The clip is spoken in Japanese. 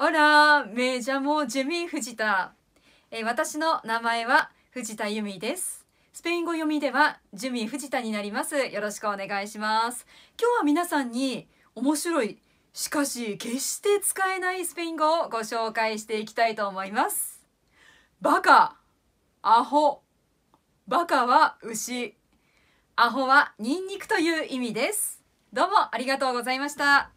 あらメジャもジェミ藤田、えー、私の名前は藤田由美です。スペイン語読みではジュミ藤田になります。よろしくお願いします。今日は皆さんに面白いしかし決して使えないスペイン語をご紹介していきたいと思います。バカアホ。バカは牛。アホはニンニクという意味です。どうもありがとうございました。